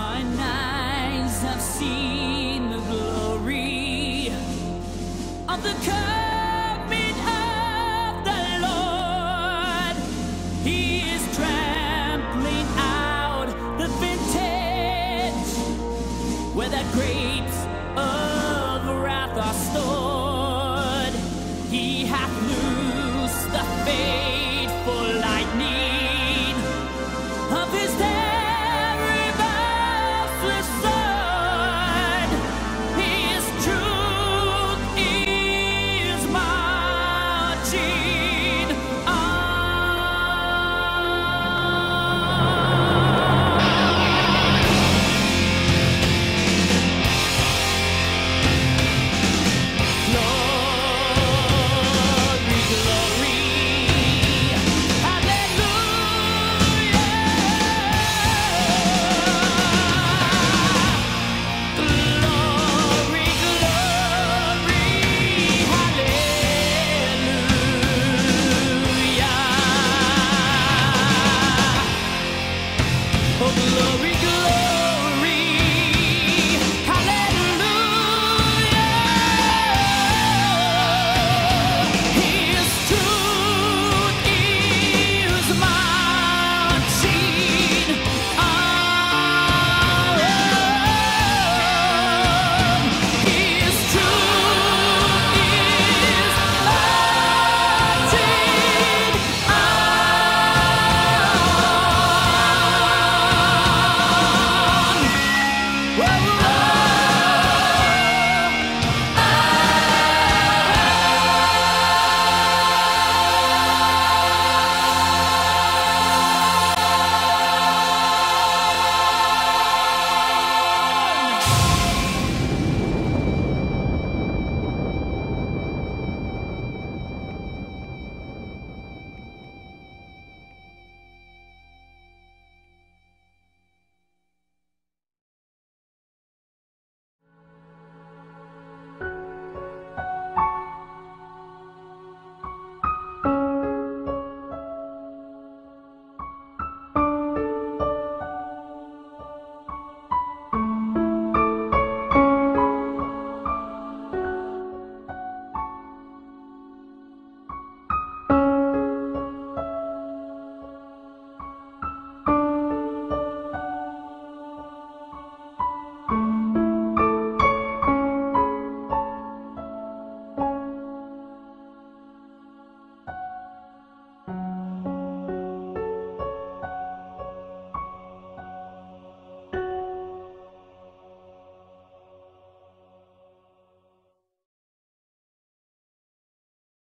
Mine eyes have seen the glory of the coming of the Lord. He is trampling out the vintage where the grapes of wrath are stored. He hath loosed the glory, glory.